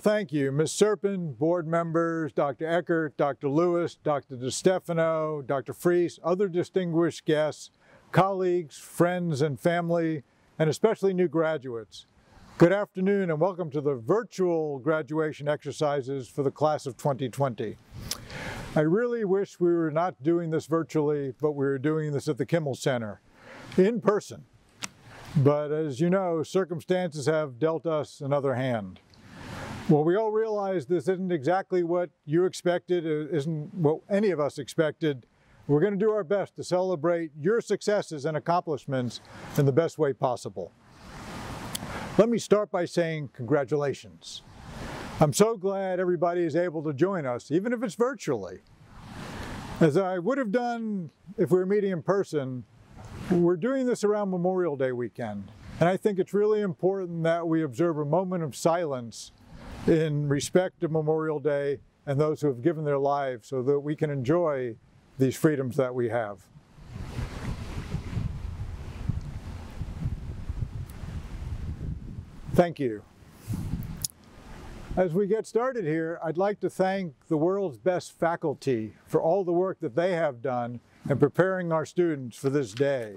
Thank you, Ms. Serpin, board members, Dr. Eckert, Dr. Lewis, Dr. DeStefano, Dr. Fries, other distinguished guests, colleagues, friends, and family, and especially new graduates. Good afternoon and welcome to the virtual graduation exercises for the class of 2020. I really wish we were not doing this virtually, but we were doing this at the Kimmel Center in person. But as you know, circumstances have dealt us another hand. Well, we all realize this isn't exactly what you expected, it isn't what any of us expected. We're going to do our best to celebrate your successes and accomplishments in the best way possible. Let me start by saying congratulations. I'm so glad everybody is able to join us, even if it's virtually. As I would have done if we were meeting in person, we're doing this around Memorial Day weekend. And I think it's really important that we observe a moment of silence in respect of Memorial Day and those who have given their lives so that we can enjoy these freedoms that we have. Thank you. As we get started here, I'd like to thank the world's best faculty for all the work that they have done in preparing our students for this day.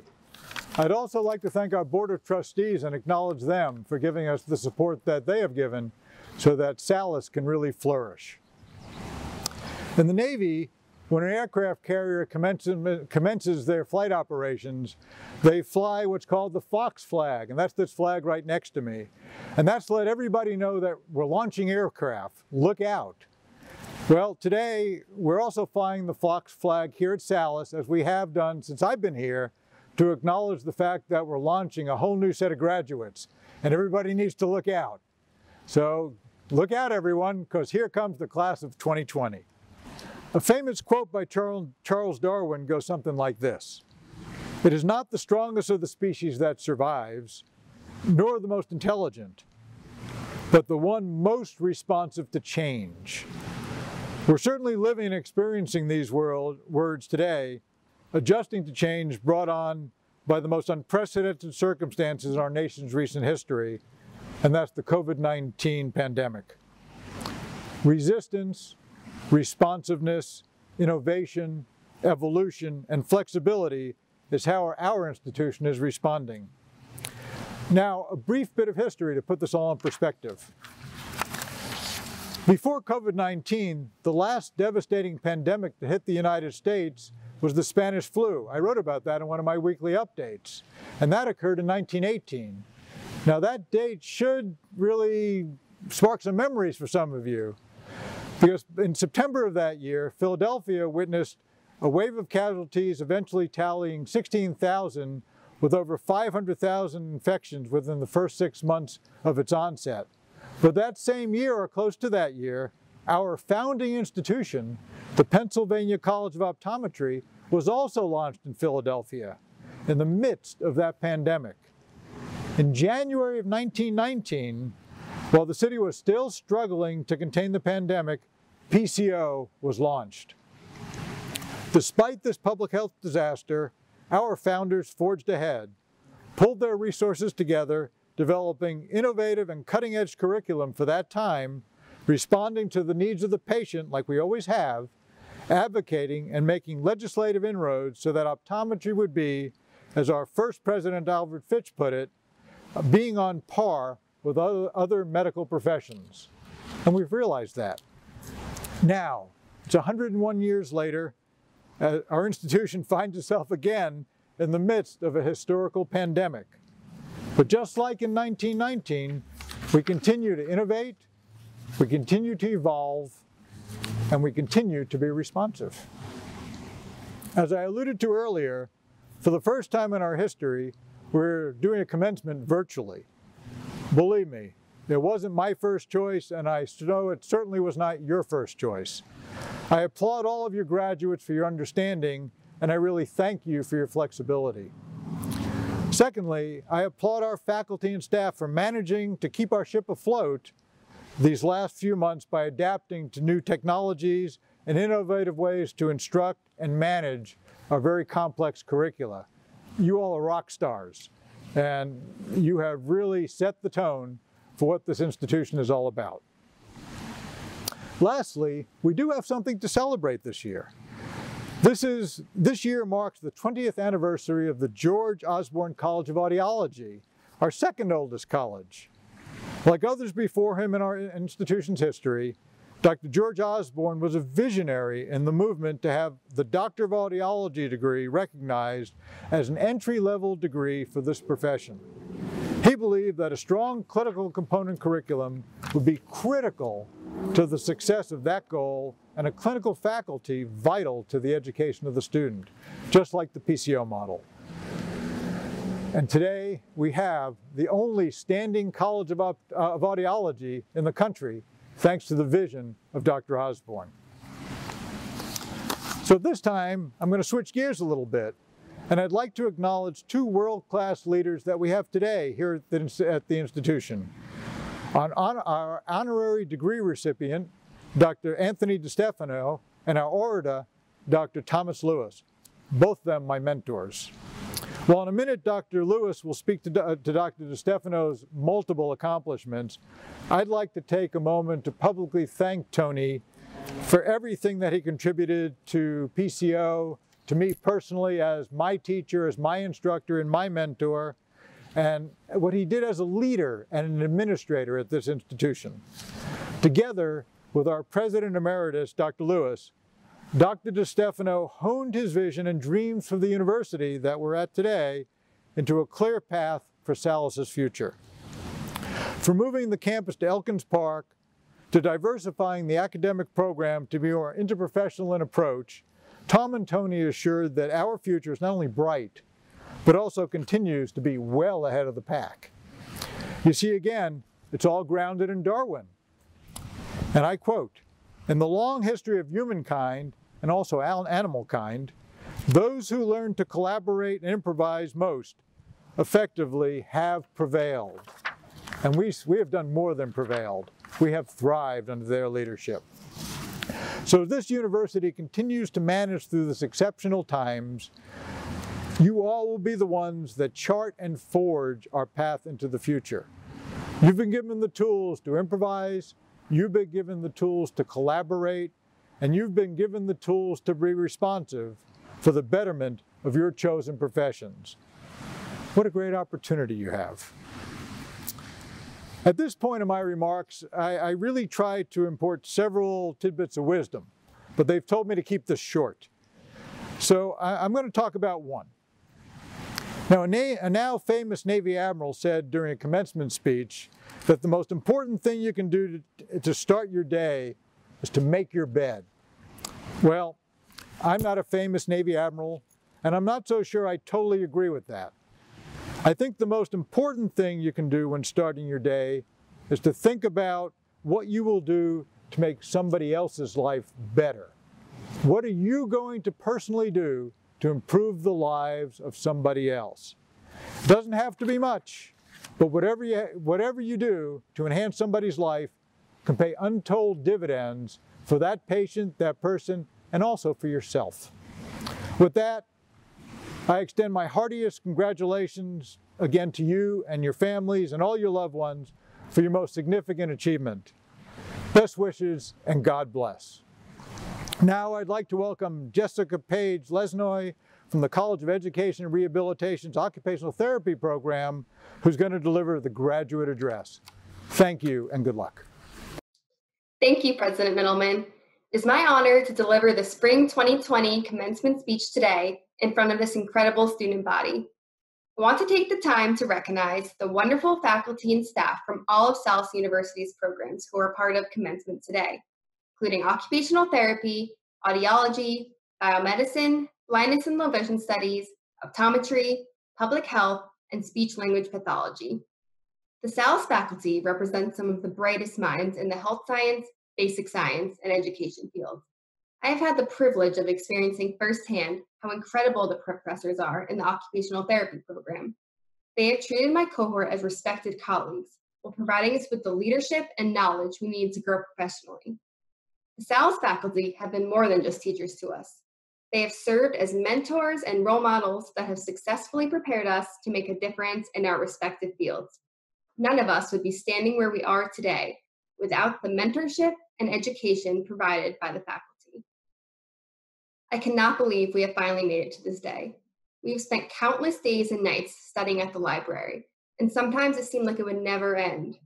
I'd also like to thank our Board of Trustees and acknowledge them for giving us the support that they have given so that SALUS can really flourish. In the Navy, when an aircraft carrier commences, commences, their flight operations, they fly what's called the Fox flag, and that's this flag right next to me. And that's let everybody know that we're launching aircraft. Look out. Well, today we're also flying the Fox flag here at Salus, as we have done since I've been here, to acknowledge the fact that we're launching a whole new set of graduates, and everybody needs to look out. So look out, everyone, because here comes the class of 2020. A famous quote by Charles Darwin goes something like this. It is not the strongest of the species that survives, nor the most intelligent, but the one most responsive to change. We're certainly living and experiencing these world, words today, adjusting to change brought on by the most unprecedented circumstances in our nation's recent history, and that's the COVID-19 pandemic. Resistance, responsiveness, innovation, evolution, and flexibility is how our, institution is responding. Now, a brief bit of history to put this all in perspective. Before COVID-19, the last devastating pandemic to hit the United States was the Spanish flu. I wrote about that in one of my weekly updates, and that occurred in 1918. Now that date should really spark some memories for some of you. Because in September of that year, Philadelphia witnessed a wave of casualties eventually tallying 16,000 with over 500,000 infections within the first six months of its onset. But that same year, or close to that year, our founding institution, the Pennsylvania College of Optometry, was also launched in Philadelphia in the midst of that pandemic. In January of 1919, while the city was still struggling to contain the pandemic, PCO was launched. Despite this public health disaster, our founders forged ahead, pulled their resources together, developing innovative and cutting-edge curriculum for that time, responding to the needs of the patient like we always have, advocating and making legislative inroads so that optometry would be, as our first president Albert Fitch put it, being on par with other, medical professions. And we've realized that. Now, it's 101 years later, uh, our institution finds itself again in the midst of a historical pandemic. But just like in 1919, we continue to innovate, we continue to evolve, and we continue to be responsive. As I alluded to earlier, for the first time in our history, we're doing a commencement virtually. Believe me, it wasn't my first choice, and I know it certainly was not your first choice. I applaud all of your graduates for your understanding, and I really thank you for your flexibility. Secondly, I applaud our faculty and staff for managing to keep our ship afloat these last few months by adapting to new technologies and innovative ways to instruct and manage our very complex curricula. You all are rock stars, and you have really set the tone for what this institution is all about. Lastly, we do have something to celebrate this year. This, is, this year marks the 20th anniversary of the George Osborne College of Audiology, our second oldest college. Like others before him in our institution's history, Dr. George Osborne was a visionary in the movement to have the Doctor of Audiology degree recognized as an entry-level degree for this profession. He believed that a strong clinical component curriculum would be critical to the success of that goal and a clinical faculty vital to the education of the student, just like the PCO model. And today we have the only standing College of, uh, of Audiology in the country thanks to the vision of Dr. Osborne. So this time, I'm going to switch gears a little bit, and I'd like to acknowledge two world-class leaders that we have today here at the, at the institution. On, on, our honorary degree recipient, Dr. Anthony DeStefano, and our orator, Dr. Thomas Lewis, both of them my mentors. Well, in a minute, Dr. Lewis will speak to, uh, to Dr. DeStefano's multiple accomplishments. I'd like to take a moment to publicly thank Tony for everything that he contributed to PCO, to me personally as my teacher, as my instructor, and my mentor, and what he did as a leader and an administrator at this institution. Together with our President Emeritus, Dr. Lewis, Dr. DeStefano honed his vision and dreams for the university that we're at today into a clear path for Salus's future. From moving the campus to Elkins Park, to diversifying the academic program to be more interprofessional in approach, Tom and Tony assured that our future is not only bright, but also continues to be well ahead of the pack. You see, again, it's all grounded in Darwin. And I quote, in the long history of humankind, and also animal kind, those who learn to collaborate and improvise most effectively have prevailed. And we, we have done more than prevailed. We have thrived under their leadership. So this university continues to manage through this exceptional times. You all will be the ones that chart and forge our path into the future. You've been given the tools to improvise, you've been given the tools to collaborate, and you've been given the tools to be responsive for the betterment of your chosen professions. What a great opportunity you have. At this point in my remarks, I, I really try to import several tidbits of wisdom, but they've told me to keep this short. So I, am going to talk about one. Now, a, a, now famous Navy admiral said during a commencement speech that the most important thing you can do to, to start your day is to make your bed. Well, I'm not a famous Navy admiral, and I'm not so sure I totally agree with that. I think the most important thing you can do when starting your day is to think about what you will do to make somebody else's life better. What are you going to personally do to improve the lives of somebody else? It doesn't have to be much, but whatever you, whatever you do to enhance somebody's life can pay untold dividends for that patient, that person, and also for yourself. With that, I extend my heartiest congratulations again to you and your families and all your loved ones for your most significant achievement. Best wishes and God bless. Now I'd like to welcome Jessica Page Lesnoy from the College of Education and Rehabilitation's Occupational Therapy Program, who's going to deliver the graduate address. Thank you and good luck. Thank you, President Mittelman. Is my honor to deliver the Spring 2020 commencement speech today in front of this incredible student body. I want to take the time to recognize the wonderful faculty and staff from all of Salus University's programs who are part of commencement today, including occupational therapy, audiology, biomedicine, blindness and low vision studies, optometry, public health, and speech language pathology. The Salus faculty represents some of the brightest minds in the health science, basic science, and education fields. I have had the privilege of experiencing firsthand how incredible the professors are in the occupational therapy program. They have treated my cohort as respected colleagues while providing us with the leadership and knowledge we need to grow professionally. The Salus faculty have been more than just teachers to us. They have served as mentors and role models that have successfully prepared us to make a difference in our respective fields. None of us would be standing where we are today without the mentorship and education provided by the faculty. I cannot believe we have finally made it to this day. We've spent countless days and nights studying at the library, and sometimes it seemed like it would never end.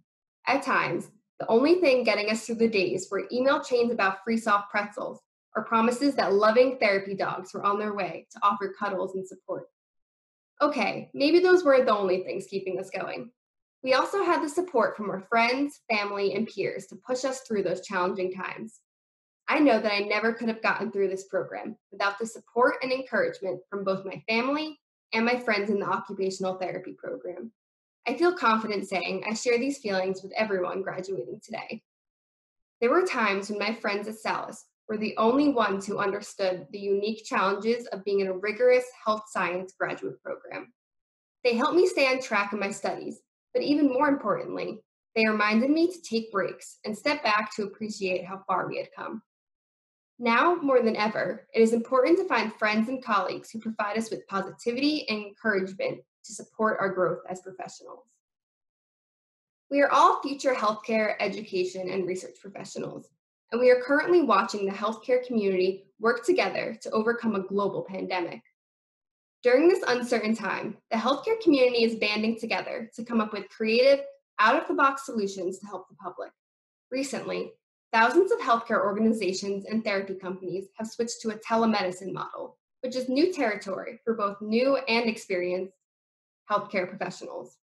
At times, the only thing getting us through the days were email chains about free soft pretzels or promises that loving therapy dogs were on their way to offer cuddles and support. Okay, maybe those weren't the only things keeping us going. We also had the support from our friends, family, and peers to push us through those challenging times. I know that I never could have gotten through this program without the support and encouragement from both my family and my friends in the occupational therapy program. I feel confident saying I share these feelings with everyone graduating today. There were times when my friends at Salus were the only ones who understood the unique challenges of being in a rigorous health science graduate program. They helped me stay on track in my studies, but even more importantly, they reminded me to take breaks and step back to appreciate how far we had come. Now, more than ever, it is important to find friends and colleagues who provide us with positivity and encouragement to support our growth as professionals. We are all future healthcare, education, and research professionals, and we are currently watching the healthcare community work together to overcome a global pandemic. During this uncertain time, the healthcare community is banding together to come up with creative, out of the box solutions to help the public. Recently, thousands of healthcare organizations and therapy companies have switched to a telemedicine model, which is new territory for both new and experienced healthcare professionals.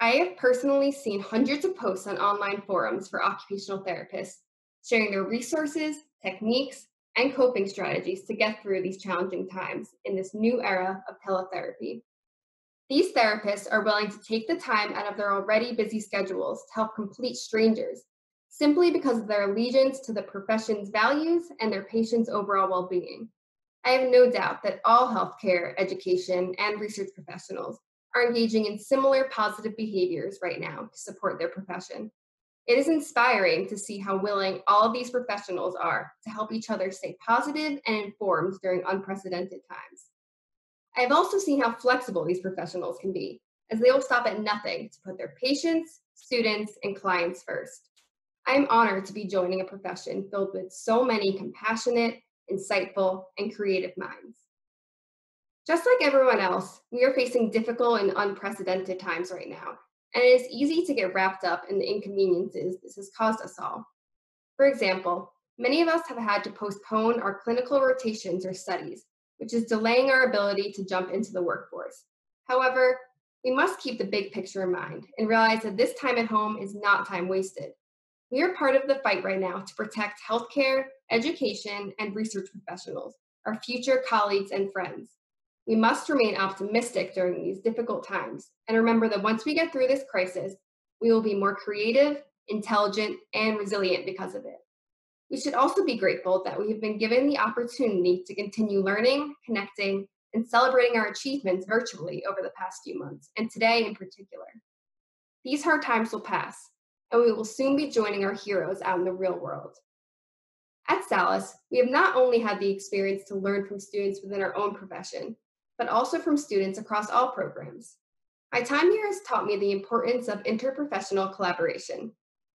I have personally seen hundreds of posts on online forums for occupational therapists sharing their resources, techniques, and coping strategies to get through these challenging times in this new era of teletherapy. These therapists are willing to take the time out of their already busy schedules to help complete strangers simply because of their allegiance to the profession's values and their patients' overall well being. I have no doubt that all healthcare, education, and research professionals are engaging in similar positive behaviors right now to support their profession. It is inspiring to see how willing all of these professionals are to help each other stay positive and informed during unprecedented times. I have also seen how flexible these professionals can be, as they will stop at nothing to put their patients, students, and clients first. I am honored to be joining a profession filled with so many compassionate, insightful, and creative minds. Just like everyone else, we are facing difficult and unprecedented times right now, and it is easy to get wrapped up in the inconveniences this has caused us all. For example, many of us have had to postpone our clinical rotations or studies, which is delaying our ability to jump into the workforce. However, we must keep the big picture in mind and realize that this time at home is not time wasted. We are part of the fight right now to protect healthcare, education, and research professionals, our future colleagues and friends. We must remain optimistic during these difficult times and remember that once we get through this crisis, we will be more creative, intelligent, and resilient because of it. We should also be grateful that we have been given the opportunity to continue learning, connecting, and celebrating our achievements virtually over the past few months, and today in particular. These hard times will pass, and we will soon be joining our heroes out in the real world. At Salus, we have not only had the experience to learn from students within our own profession, but also from students across all programs. My time here has taught me the importance of interprofessional collaboration.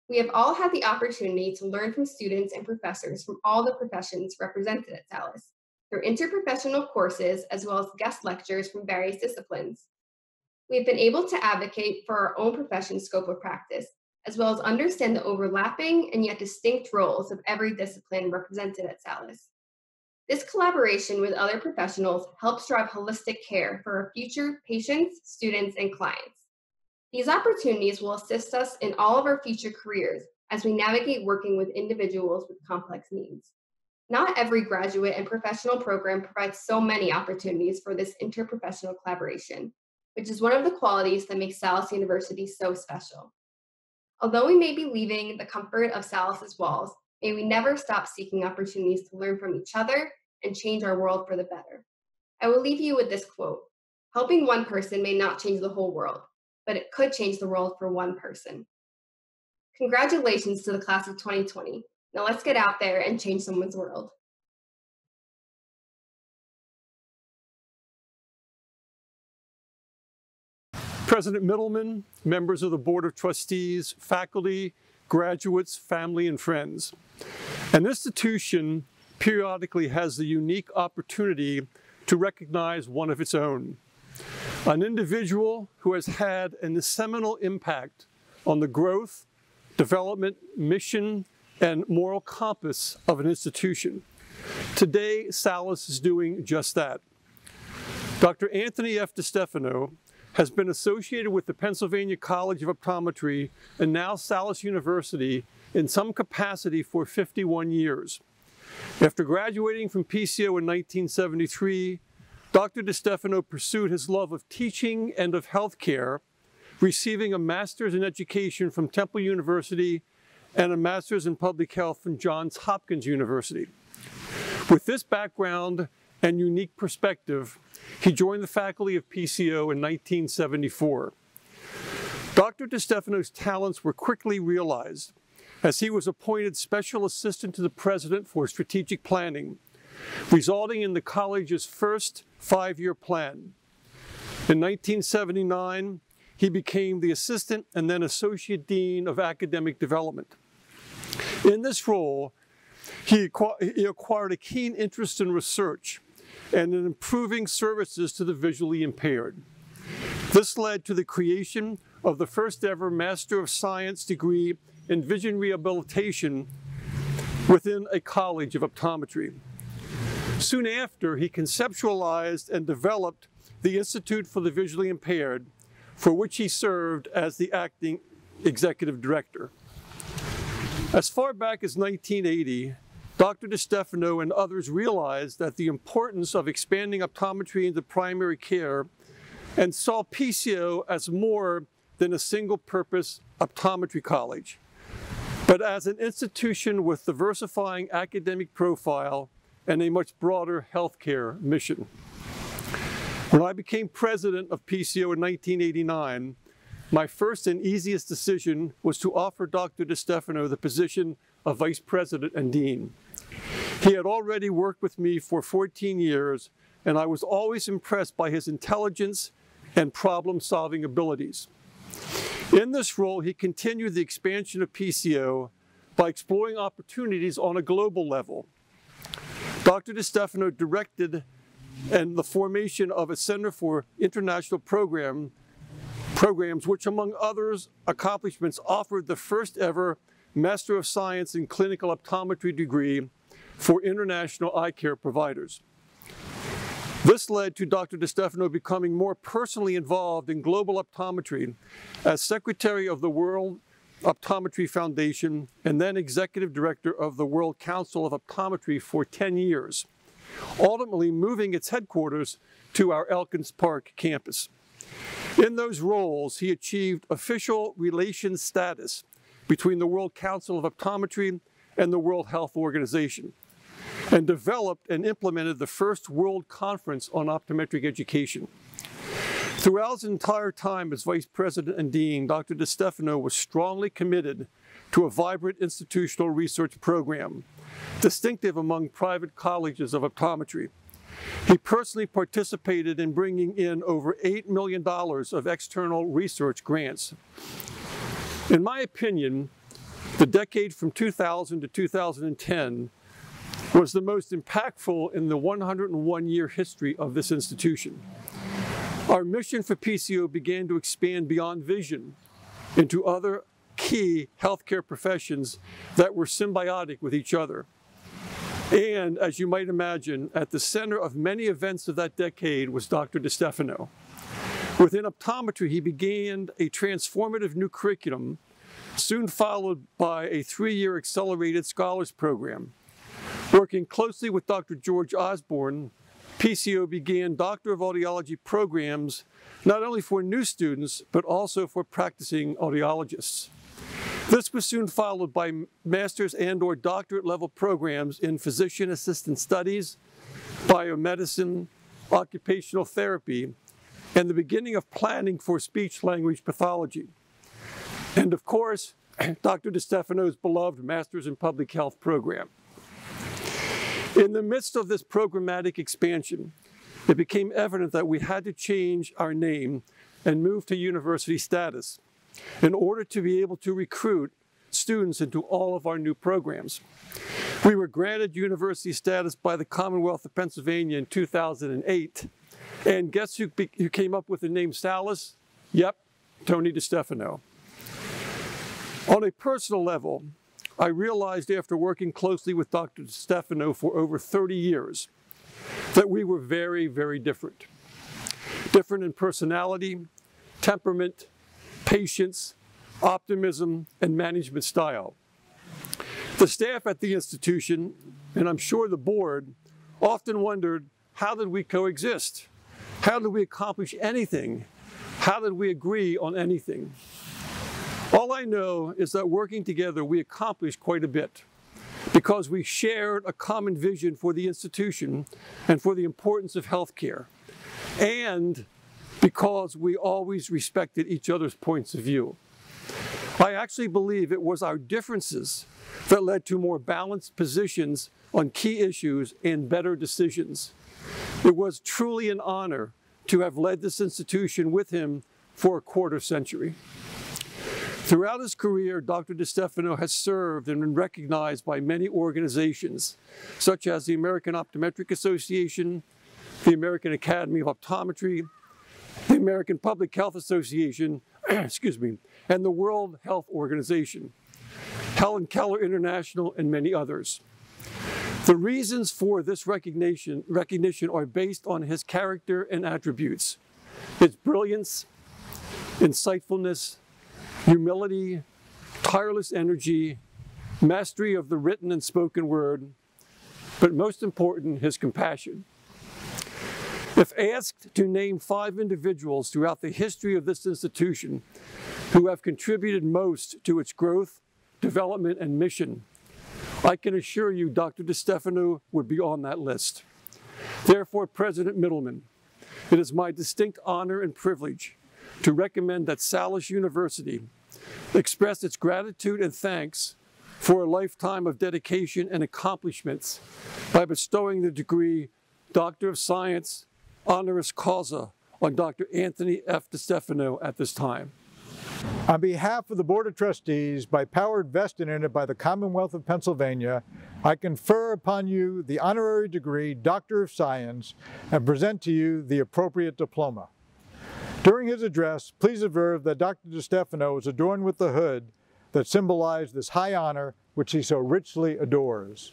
We have all had the opportunity to learn from students and professors from all the professions represented at Salus through interprofessional courses as well as guest lectures from various disciplines. We've been able to advocate for our own profession scope of practice, as well as understand the overlapping and yet distinct roles of every discipline represented at Salus. This collaboration with other professionals helps drive holistic care for our future patients, students, and clients. These opportunities will assist us in all of our future careers as we navigate working with individuals with complex needs. Not every graduate and professional program provides so many opportunities for this interprofessional collaboration, which is one of the qualities that makes Salus University so special. Although we may be leaving the comfort of Salus's walls, May we never stop seeking opportunities to learn from each other and change our world for the better. I will leave you with this quote Helping one person may not change the whole world, but it could change the world for one person. Congratulations to the class of 2020. Now let's get out there and change someone's world. President Mittelman, members of the Board of Trustees, faculty, graduates, family, and friends. An institution periodically has the unique opportunity to recognize one of its own. An individual who has had a seminal impact on the growth, development, mission, and moral compass of an institution. Today, Salus is doing just that. Dr. Anthony F. DeStefano has been associated with the Pennsylvania College of Optometry and now Salus University in some capacity for 51 years. After graduating from PCO in 1973, Dr. DeStefano pursued his love of teaching and of healthcare, receiving a master's in education from Temple University and a master's in public health from Johns Hopkins University. With this background and unique perspective, he joined the faculty of PCO in 1974. Dr. DeStefano's talents were quickly realized as he was appointed Special Assistant to the President for Strategic Planning, resulting in the college's first five-year plan. In 1979, he became the Assistant and then Associate Dean of Academic Development. In this role, he acquired a keen interest in research and in improving services to the visually impaired. This led to the creation of the first ever Master of Science degree in vision rehabilitation within a college of optometry. Soon after, he conceptualized and developed the Institute for the Visually Impaired, for which he served as the acting executive director. As far back as 1980, Dr. DeStefano and others realized that the importance of expanding optometry into primary care and saw PCO as more than a single purpose optometry college, but as an institution with diversifying academic profile and a much broader healthcare mission. When I became president of PCO in 1989, my first and easiest decision was to offer Dr. DeStefano the position of vice president and dean. He had already worked with me for 14 years, and I was always impressed by his intelligence and problem-solving abilities. In this role, he continued the expansion of PCO by exploring opportunities on a global level. Dr. DeStefano directed and the formation of a Center for International Program programs, which among others accomplishments offered the first ever Master of Science in Clinical Optometry degree for international eye care providers. This led to Dr. DeStefano becoming more personally involved in global optometry as Secretary of the World Optometry Foundation and then Executive Director of the World Council of Optometry for 10 years, ultimately moving its headquarters to our Elkins Park campus. In those roles, he achieved official relations status between the World Council of Optometry and the World Health Organization, and developed and implemented the first World Conference on Optometric Education. Throughout his entire time as Vice President and Dean, Dr. DeStefano was strongly committed to a vibrant institutional research program, distinctive among private colleges of optometry. He personally participated in bringing in over $8 million of external research grants. In my opinion, the decade from 2000 to 2010 was the most impactful in the 101 year history of this institution. Our mission for PCO began to expand beyond vision into other key healthcare professions that were symbiotic with each other. And as you might imagine, at the center of many events of that decade was Dr. DeStefano. Within optometry, he began a transformative new curriculum, soon followed by a three-year accelerated scholars program. Working closely with Dr. George Osborne, PCO began Doctor of Audiology programs not only for new students, but also for practicing audiologists. This was soon followed by master's and or doctorate level programs in physician assistant studies, biomedicine, occupational therapy, and the beginning of planning for speech language pathology. And of course, Dr. DeStefano's beloved Masters in Public Health program. In the midst of this programmatic expansion, it became evident that we had to change our name and move to university status in order to be able to recruit students into all of our new programs. We were granted university status by the Commonwealth of Pennsylvania in 2008. And guess who, who came up with the name Salus? Yep, Tony DiStefano. On a personal level, I realized after working closely with Dr. DiStefano for over 30 years that we were very, very different. Different in personality, temperament, patience, optimism, and management style. The staff at the institution, and I'm sure the board, often wondered, how did we coexist? How did we accomplish anything? How did we agree on anything? All I know is that working together, we accomplished quite a bit because we shared a common vision for the institution and for the importance of healthcare, and because we always respected each other's points of view. I actually believe it was our differences that led to more balanced positions on key issues and better decisions. It was truly an honor to have led this institution with him for a quarter century. Throughout his career, Dr. DiStefano has served and been recognized by many organizations, such as the American Optometric Association, the American Academy of Optometry, the American Public Health Association, excuse me, and the World Health Organization, Helen Keller International, and many others. The reasons for this recognition, recognition are based on his character and attributes, his brilliance, insightfulness, humility, tireless energy, mastery of the written and spoken word, but most important, his compassion. If asked to name five individuals throughout the history of this institution who have contributed most to its growth, development, and mission, I can assure you Dr. DiStefano would be on that list. Therefore, President Mittelman, it is my distinct honor and privilege to recommend that Salus University express its gratitude and thanks for a lifetime of dedication and accomplishments by bestowing the degree Doctor of Science honoris causa on Dr. Anthony F. DiStefano at this time. On behalf of the Board of Trustees, by power vested in it by the Commonwealth of Pennsylvania, I confer upon you the honorary degree Doctor of Science and present to you the appropriate diploma. During his address, please observe that Dr. DiStefano is adorned with the hood that symbolized this high honor which he so richly adores.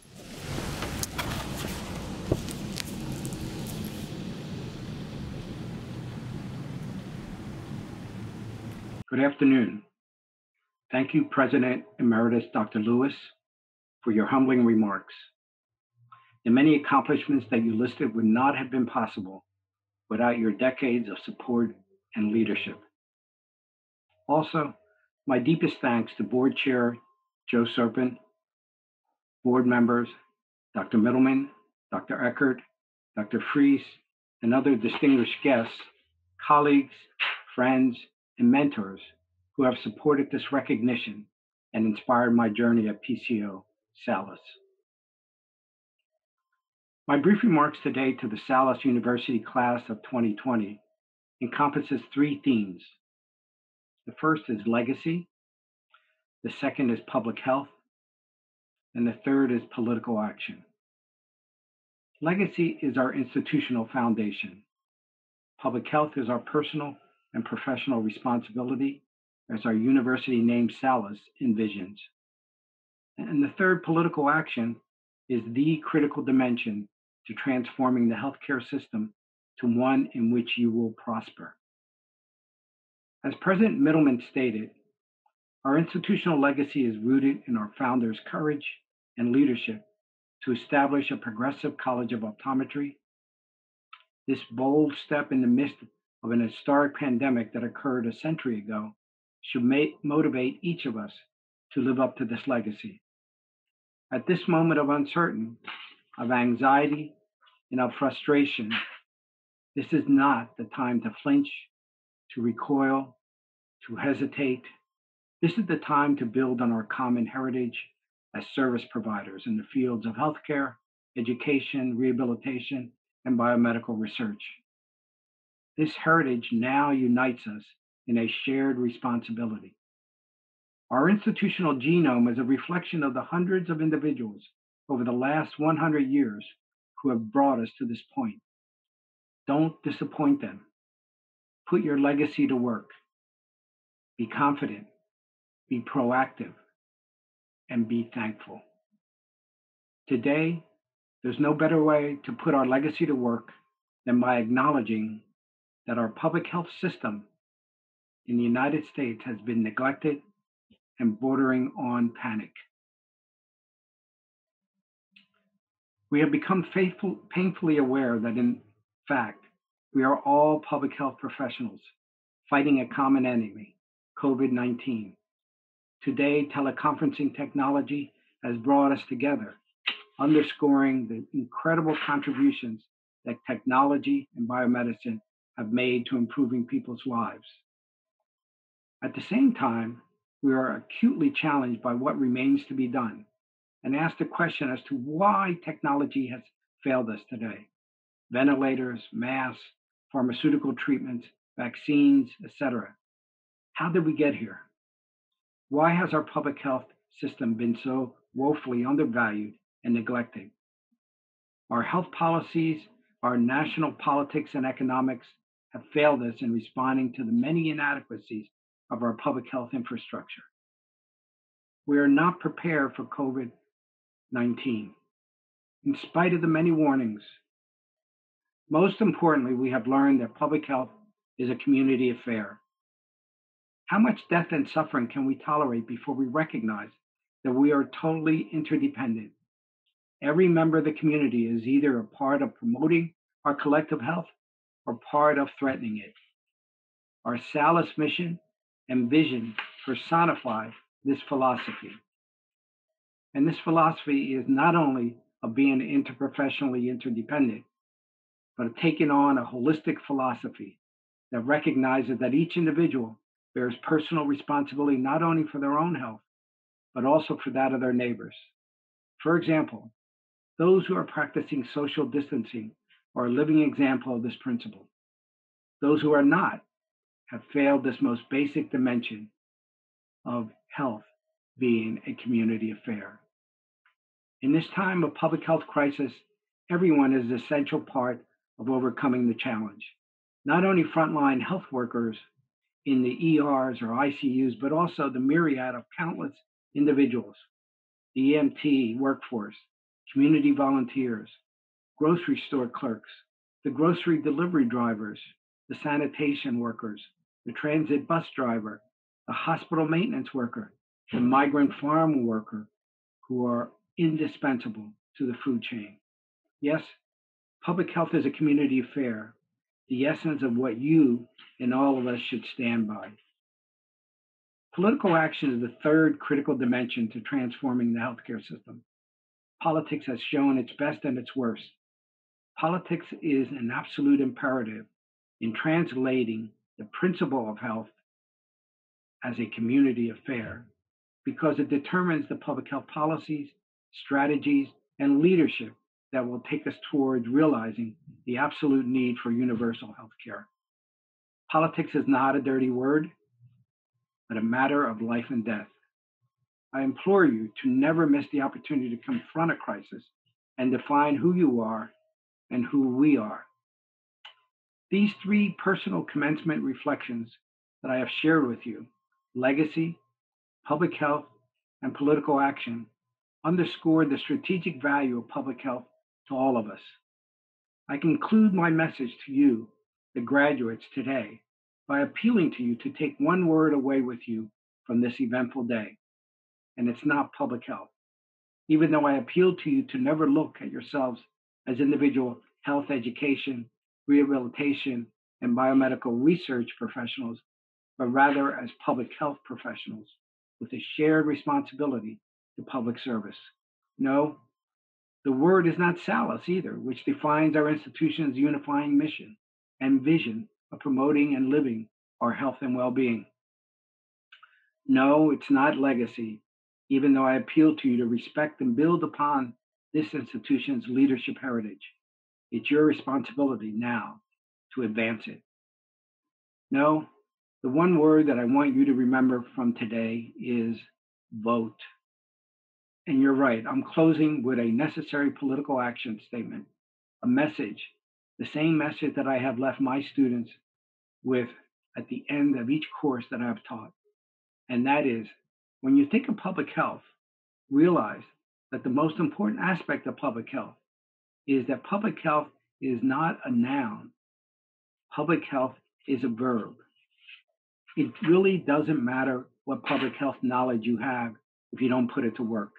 Good afternoon. Thank you, President Emeritus Dr. Lewis, for your humbling remarks. The many accomplishments that you listed would not have been possible without your decades of support and leadership. Also, my deepest thanks to Board Chair Joe Serpent, board members Dr. Mittelman, Dr. Eckert, Dr. Fries, and other distinguished guests, colleagues, friends, and mentors who have supported this recognition and inspired my journey at PCO Salus. My brief remarks today to the Salus University class of 2020 encompasses three themes. The first is legacy, the second is public health, and the third is political action. Legacy is our institutional foundation. Public health is our personal and professional responsibility, as our university name Salus envisions. And the third political action is the critical dimension to transforming the healthcare system to one in which you will prosper. As President Mittelman stated, our institutional legacy is rooted in our founders' courage and leadership to establish a progressive college of optometry. This bold step in the midst of an historic pandemic that occurred a century ago should motivate each of us to live up to this legacy. At this moment of uncertainty, of anxiety, and of frustration, this is not the time to flinch, to recoil, to hesitate. This is the time to build on our common heritage as service providers in the fields of healthcare, education, rehabilitation, and biomedical research. This heritage now unites us in a shared responsibility. Our institutional genome is a reflection of the hundreds of individuals over the last 100 years who have brought us to this point. Don't disappoint them. Put your legacy to work. Be confident, be proactive, and be thankful. Today, there's no better way to put our legacy to work than by acknowledging that our public health system in the United States has been neglected and bordering on panic. We have become faithful, painfully aware that, in fact, we are all public health professionals fighting a common enemy, COVID 19. Today, teleconferencing technology has brought us together, underscoring the incredible contributions that technology and biomedicine have made to improving people's lives. At the same time, we are acutely challenged by what remains to be done and ask the question as to why technology has failed us today. Ventilators, masks, pharmaceutical treatments, vaccines, etc. How did we get here? Why has our public health system been so woefully undervalued and neglected? Our health policies, our national politics and economics have failed us in responding to the many inadequacies of our public health infrastructure. We are not prepared for COVID 19, in spite of the many warnings. Most importantly, we have learned that public health is a community affair. How much death and suffering can we tolerate before we recognize that we are totally interdependent? Every member of the community is either a part of promoting our collective health or part of threatening it. Our Salus mission and vision personify this philosophy. And this philosophy is not only of being interprofessionally interdependent, but of taking on a holistic philosophy that recognizes that each individual bears personal responsibility not only for their own health, but also for that of their neighbors. For example, those who are practicing social distancing are a living example of this principle. Those who are not have failed this most basic dimension of health being a community affair. In this time of public health crisis, everyone is an essential part of overcoming the challenge. Not only frontline health workers in the ERs or ICUs, but also the myriad of countless individuals, the EMT workforce, community volunteers, grocery store clerks, the grocery delivery drivers, the sanitation workers, the transit bus driver, the hospital maintenance worker, the migrant farm worker, who are indispensable to the food chain. Yes, public health is a community affair, the essence of what you and all of us should stand by. Political action is the third critical dimension to transforming the healthcare system. Politics has shown its best and its worst. Politics is an absolute imperative in translating the principle of health as a community affair because it determines the public health policies, strategies, and leadership that will take us towards realizing the absolute need for universal health care. Politics is not a dirty word, but a matter of life and death. I implore you to never miss the opportunity to confront a crisis and define who you are and who we are. These three personal commencement reflections that I have shared with you legacy, public health, and political action underscore the strategic value of public health to all of us. I conclude my message to you, the graduates, today by appealing to you to take one word away with you from this eventful day, and it's not public health. Even though I appeal to you to never look at yourselves as individual health education, rehabilitation, and biomedical research professionals, but rather as public health professionals with a shared responsibility to public service. No, the word is not salus either, which defines our institution's unifying mission and vision of promoting and living our health and well being. No, it's not legacy, even though I appeal to you to respect and build upon this institution's leadership heritage. It's your responsibility now to advance it. No, The one word that I want you to remember from today is vote. And you're right, I'm closing with a necessary political action statement, a message, the same message that I have left my students with at the end of each course that I've taught. And that is when you think of public health, realize that the most important aspect of public health is that public health is not a noun, public health is a verb. It really doesn't matter what public health knowledge you have if you don't put it to work.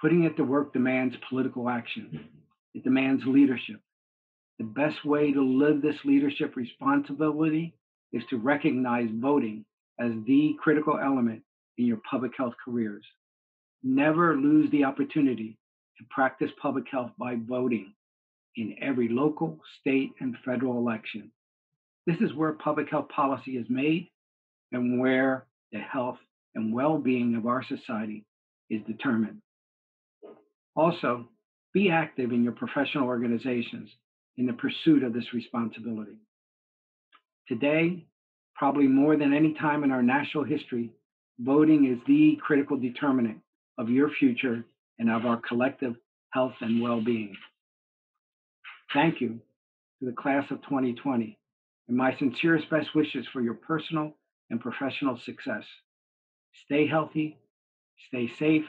Putting it to work demands political action, it demands leadership. The best way to live this leadership responsibility is to recognize voting as the critical element in your public health careers. Never lose the opportunity to practice public health by voting in every local, state, and federal election. This is where public health policy is made and where the health and well being of our society is determined. Also, be active in your professional organizations in the pursuit of this responsibility. Today, probably more than any time in our national history, voting is the critical determinant of your future and of our collective health and well being. Thank you to the class of 2020 and my sincerest best wishes for your personal and professional success. Stay healthy, stay safe,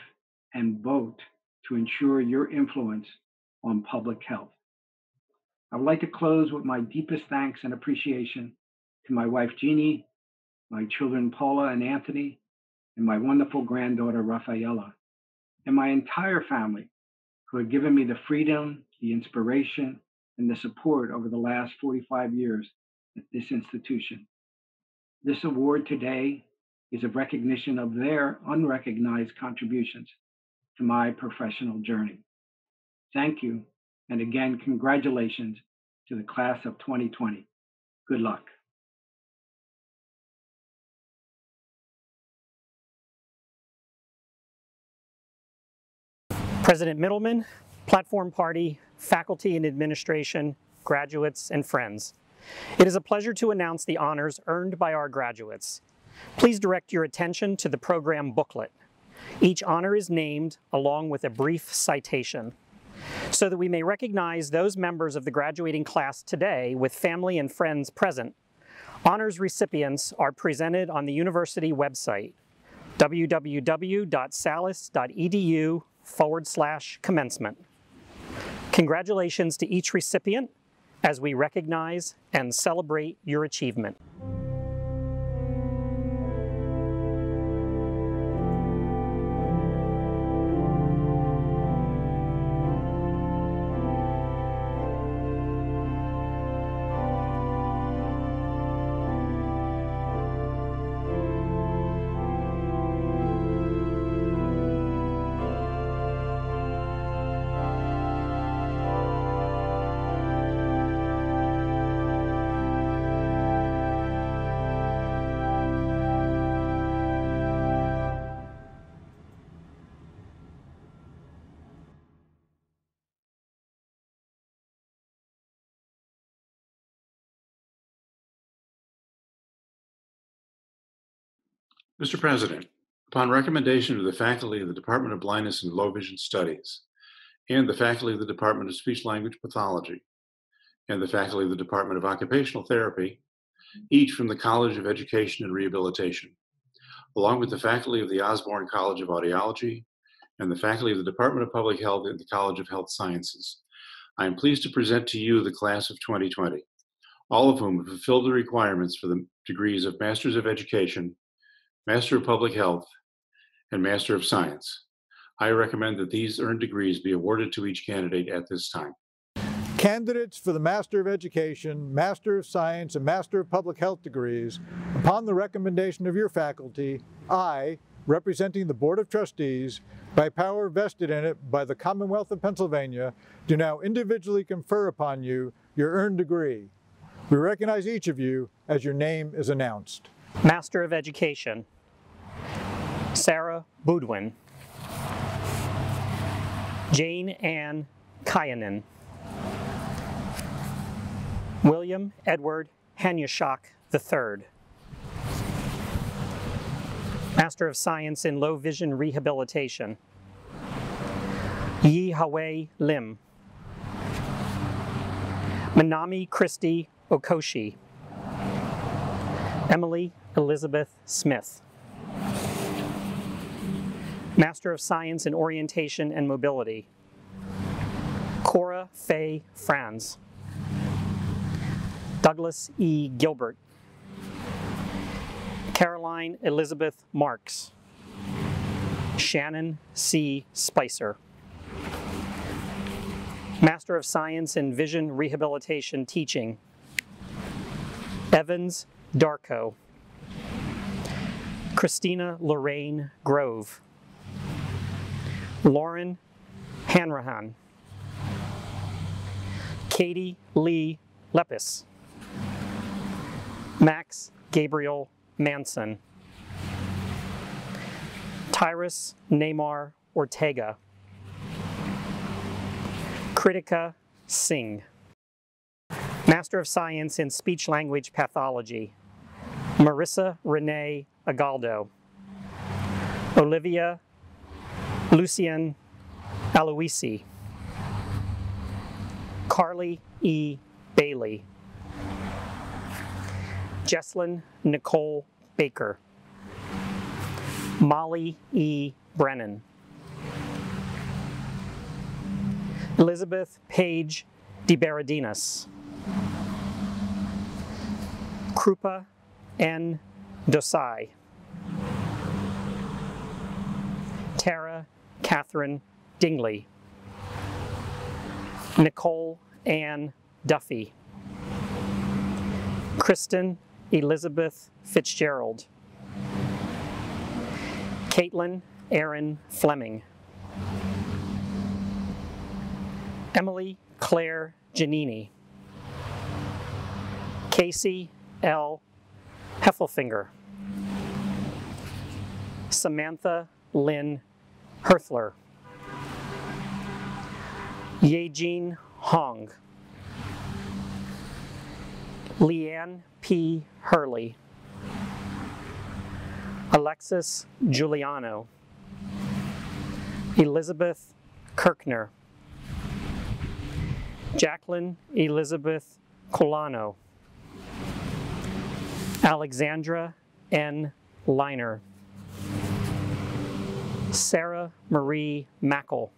and vote to ensure your influence on public health. I would like to close with my deepest thanks and appreciation to my wife, Jeannie, my children, Paula and Anthony, and my wonderful granddaughter, Rafaela, and my entire family who have given me the freedom, the inspiration, and the support over the last 45 years at this institution. This award today is a recognition of their unrecognized contributions to my professional journey. Thank you, and again, congratulations to the class of 2020. Good luck. President Mittelman, Platform Party, faculty and administration, graduates, and friends. It is a pleasure to announce the honors earned by our graduates. Please direct your attention to the program booklet. Each honor is named along with a brief citation. So that we may recognize those members of the graduating class today with family and friends present, honors recipients are presented on the university website, www.salus.edu forward slash commencement. Congratulations to each recipient as we recognize and celebrate your achievement. Mr. President, upon recommendation of the faculty of the Department of Blindness and Low Vision Studies and the faculty of the Department of Speech Language Pathology and the faculty of the Department of Occupational Therapy, each from the College of Education and Rehabilitation, along with the faculty of the Osborne College of Audiology and the faculty of the Department of Public Health and the College of Health Sciences. I am pleased to present to you the class of 2020, all of whom have fulfilled the requirements for the degrees of Masters of Education Master of Public Health, and Master of Science. I recommend that these earned degrees be awarded to each candidate at this time. Candidates for the Master of Education, Master of Science, and Master of Public Health degrees, upon the recommendation of your faculty, I, representing the Board of Trustees, by power vested in it by the Commonwealth of Pennsylvania, do now individually confer upon you your earned degree. We recognize each of you as your name is announced. Master of Education, Sarah Boudwin, Jane Ann Kyanin, William Edward Hanyashak III, Master of Science in Low Vision Rehabilitation. Yi Hawei Lim. Manami Christie Okoshi. Emily Elizabeth Smith. Master of Science in Orientation and Mobility. Cora Faye Franz. Douglas E. Gilbert. Caroline Elizabeth Marks. Shannon C. Spicer. Master of Science in Vision Rehabilitation Teaching. Evans Darko. Christina Lorraine Grove. Lauren Hanrahan. Katie Lee Lepis. Max Gabriel Manson. Tyrus Neymar Ortega. Kritika Singh. Master of Science in Speech Language Pathology. Marissa Renee Agaldo. Olivia Lucien Aloisi. Carly E. Bailey. Jesslyn Nicole Baker. Molly E. Brennan. Elizabeth Page DeBaradinas. Krupa N. Dosai. Tara Catherine Dingley. Nicole Ann Duffy. Kristen Elizabeth Fitzgerald. Caitlin Aaron Fleming. Emily Claire Giannini. Casey L. Heffelfinger. Samantha Lynn Herthler. Yejin Hong. Leanne P. Hurley. Alexis Giuliano. Elizabeth Kirkner. Jacqueline Elizabeth Colano. Alexandra N. Liner. Sarah Marie Mackel.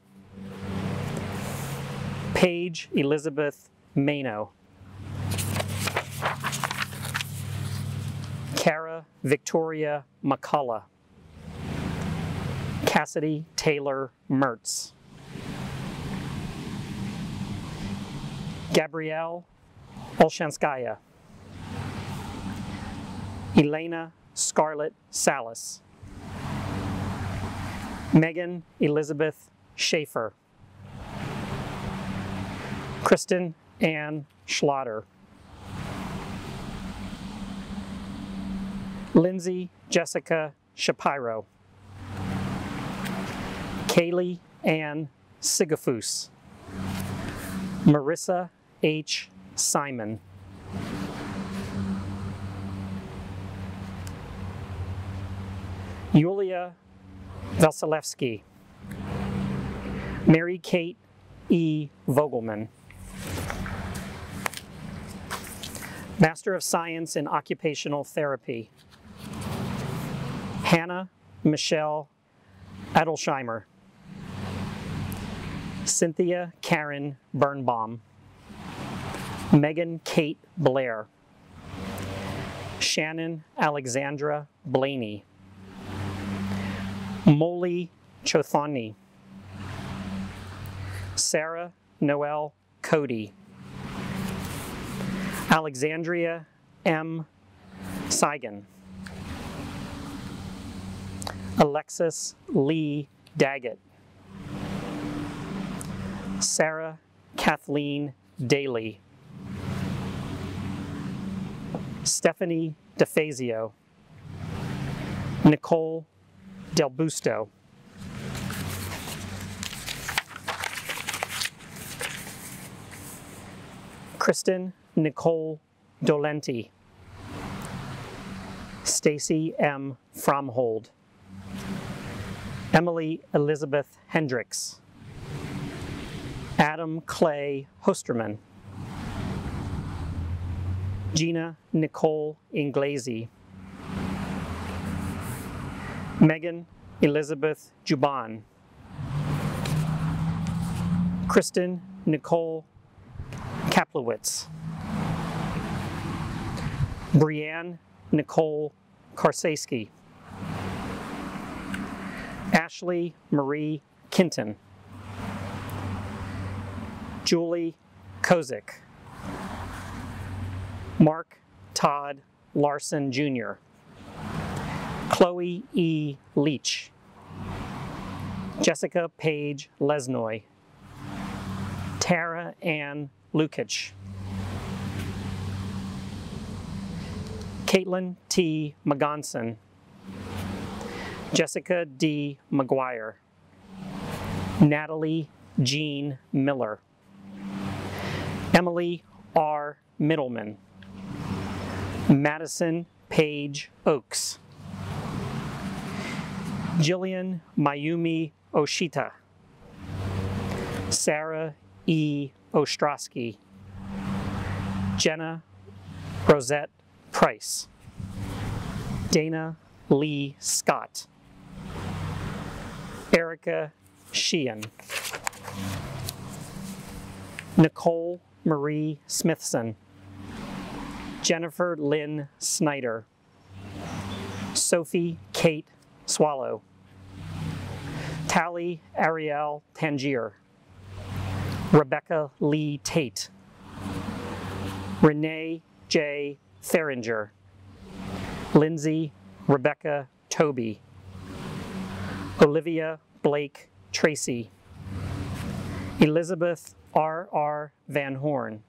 Paige Elizabeth Mano. Kara Victoria McCullough. Cassidy Taylor Mertz. Gabrielle Olshanskaya. Elena Scarlett Salas. Megan Elizabeth Schaefer. Kristen Ann Schlatter. Lindsay Jessica Shapiro. Kaylee Ann Sigafus. Marissa H. Simon. Yulia Vasilevsky. Mary Kate E. Vogelman. Master of Science in Occupational Therapy. Hannah Michelle Adelsheimer. Cynthia Karen Birnbaum. Megan Kate Blair. Shannon Alexandra Blaney. Molly Chothani. Sarah Noel Cody. Alexandria M. Seigan. Alexis Lee Daggett. Sarah Kathleen Daly. Stephanie DeFazio. Nicole Del Busto. Kristen Nicole Dolenti. Stacy M. Fromhold. Emily Elizabeth Hendricks, Adam Clay Hosterman, Gina Nicole Inglesi, Megan Elizabeth Juban, Kristen Nicole Kaplowitz, Brianne Nicole Karsaski, Ashley Marie Kinton, Julie Kozik, Mark Todd Larson Jr., Chloe E. Leach, Jessica Page Lesnoy, Tara Ann Lukic, Caitlin T. Magonson, Jessica D. McGuire, Natalie Jean Miller, Emily R. Middleman, Madison Page Oaks, Jillian Mayumi Oshita, Sarah E. Ostrowski, Jenna Rosette Price, Dana Lee Scott, Erica Sheehan, Nicole Marie Smithson, Jennifer Lynn Snyder, Sophie Kate Swallow, Tally Ariel Tangier, Rebecca Lee Tate, Renee J. Theringer, Lindsay Rebecca Toby, Olivia Blake Tracy, Elizabeth R. R. Van Horn,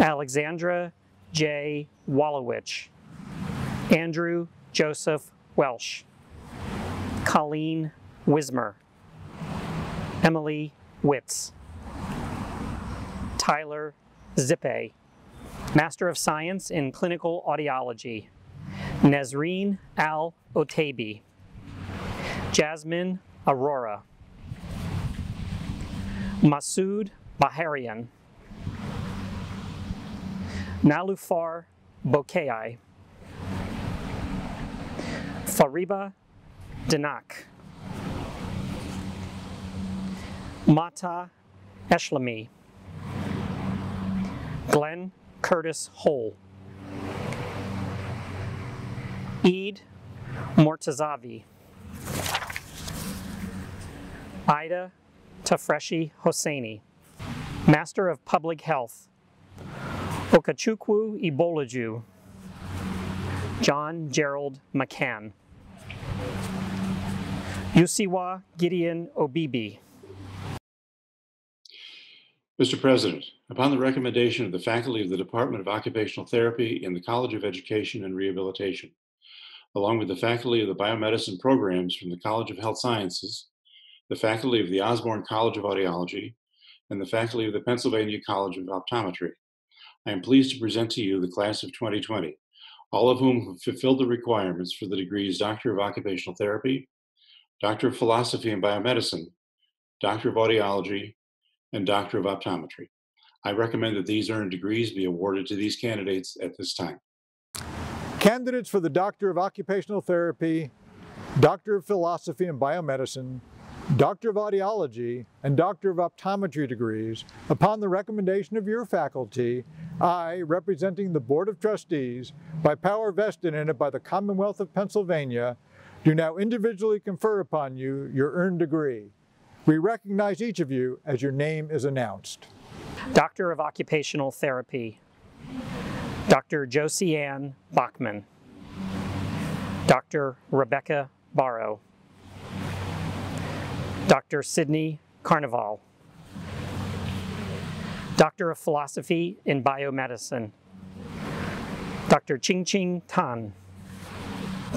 Alexandra J. Wallowich, Andrew Joseph Welsh, Colleen Wismer, Emily Witz, Tyler Zippe, Master of Science in Clinical Audiology, Nazreen Al Otabi, Jasmine Aurora, Masood Baharian, Nalufar Bokei, Fariba Danak, Mata Eshlami, Glenn Curtis Hole, Eid Mortazavi, Ida Tafreshi Hosseini, Master of Public Health, Okachukwu Ibolaju, John Gerald McCann, Usiwa Gideon Obibi, Mr. President, upon the recommendation of the faculty of the Department of Occupational Therapy in the College of Education and Rehabilitation, along with the faculty of the biomedicine programs from the College of Health Sciences, the faculty of the Osborne College of Audiology, and the faculty of the Pennsylvania College of Optometry, I am pleased to present to you the class of 2020, all of whom have fulfilled the requirements for the degrees Doctor of Occupational Therapy, Doctor of Philosophy and Biomedicine, Doctor of Audiology, and Doctor of Optometry. I recommend that these earned degrees be awarded to these candidates at this time. Candidates for the Doctor of Occupational Therapy, Doctor of Philosophy and Biomedicine, Doctor of Audiology, and Doctor of Optometry degrees, upon the recommendation of your faculty, I, representing the Board of Trustees, by power vested in it by the Commonwealth of Pennsylvania, do now individually confer upon you your earned degree. We recognize each of you as your name is announced. Doctor of Occupational Therapy, Dr. Josie Ann Bachman, Dr. Rebecca Barrow, Dr. Sydney Carnival, Doctor of Philosophy in Biomedicine, Dr. Ching Ching Tan,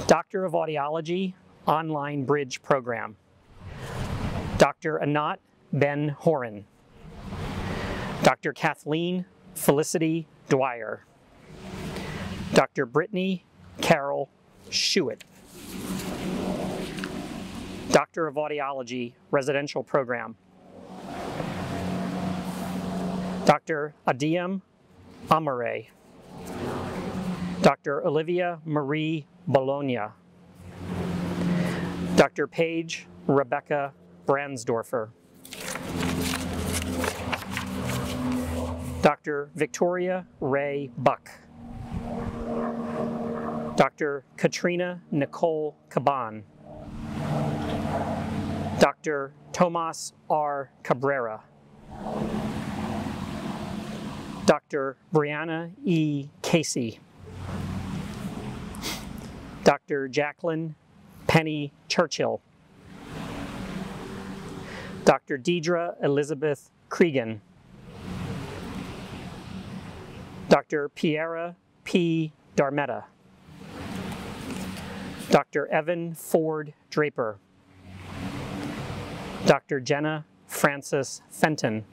Doctor of Audiology, Online Bridge Program, Dr. Anat Ben Horan, Dr. Kathleen Felicity Dwyer, Dr. Brittany Carol Schuett, Doctor of Audiology, Residential Program. Dr. Adiem Amare. Dr. Olivia Marie Bologna. Dr. Paige Rebecca Bransdorfer. Dr. Victoria Ray Buck. Dr. Katrina Nicole Caban. Dr. Tomas R. Cabrera. Dr. Brianna E. Casey. Dr. Jacqueline Penny Churchill. Dr. Deidre Elizabeth Cregan. Dr. Piera P. Darmetta. Dr. Evan Ford Draper. Dr. Jenna Francis Fenton.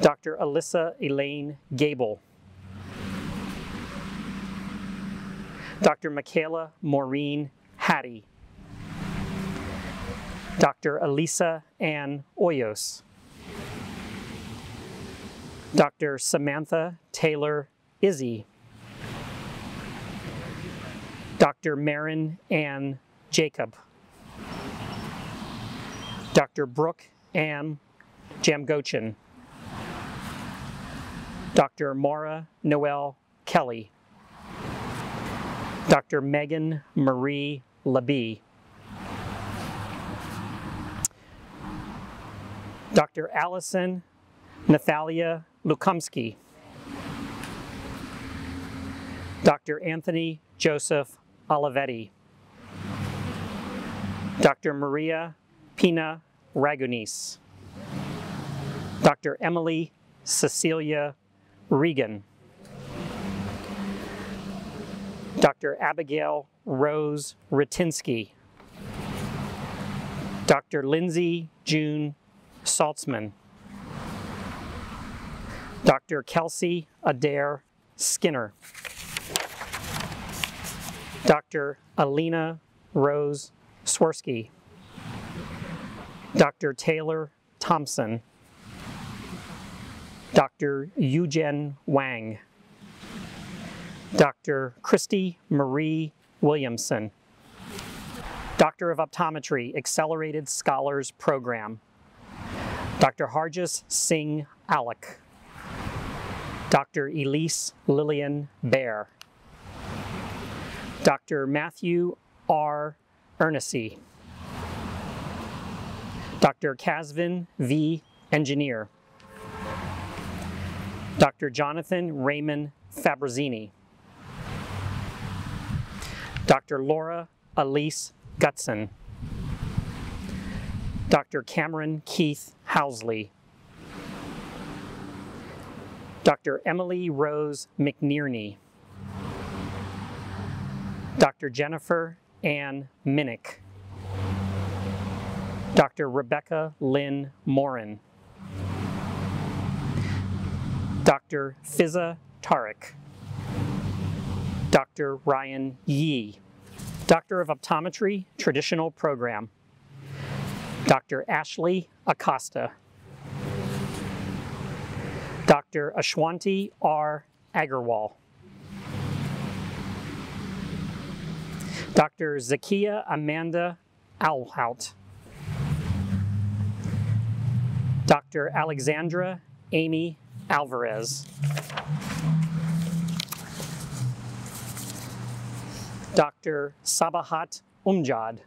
Dr. Alyssa Elaine Gable. Dr. Michaela Maureen Hattie. Dr. Elisa Ann Oyos. Dr. Samantha Taylor Izzy. Dr. Marin Ann Jacob. Dr. Brooke Ann Jamgochin. Dr. Maura Noel Kelly. Dr. Megan Marie Labie. Dr. Allison Nathalia Lukumsky. Dr. Anthony Joseph Olivetti. Dr. Maria Pina Ragunis. Dr. Emily Cecilia Regan. Dr. Abigail Rose Ratinsky. Dr. Lindsay June Saltzman. Dr. Kelsey Adair Skinner. Dr. Alina Rose Swirsky. Dr. Taylor Thompson. Dr. Eugen Wang. Dr. Christy Marie Williamson. Doctor of Optometry, Accelerated Scholars Program. Dr. Harjas Singh Alec. Dr. Elise Lillian Bear. Dr. Matthew R. Ernessy. Dr. Casvin V. Engineer. Dr. Jonathan Raymond Fabrizini. Dr. Laura Elise Gutson. Dr. Cameron Keith Housley. Dr. Emily Rose McNearney. Dr. Jennifer Ann Minnick. Dr. Rebecca Lynn Morin. Dr. Fizza Tarek. Dr. Ryan Yee. Doctor of Optometry, Traditional Program. Dr. Ashley Acosta. Dr. Ashwanti R. Agarwal. Dr. Zakia Amanda Alhout. Dr. Alexandra Amy Alvarez. Dr. Sabahat Umjad.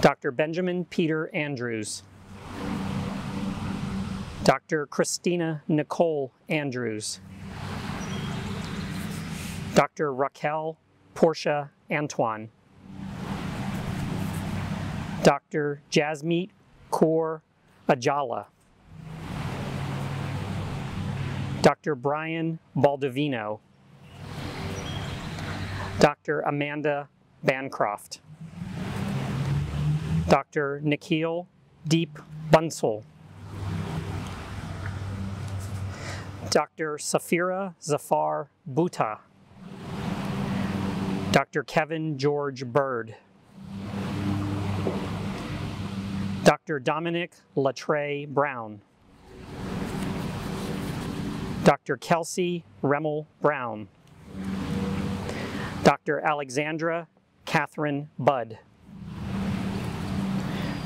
Dr. Benjamin Peter Andrews. Dr. Christina Nicole Andrews. Dr. Raquel Portia Antoine. Dr. Jasmeet Kaur Ajala. Dr. Brian Baldovino. Dr. Amanda Bancroft. Dr. Nikhil Deep Bunsel. Dr. Safira Zafar Bhuta. Dr. Kevin George Bird. Dr. Dominic Latre Brown. Dr. Kelsey Remmel Brown. Dr. Alexandra Catherine Budd.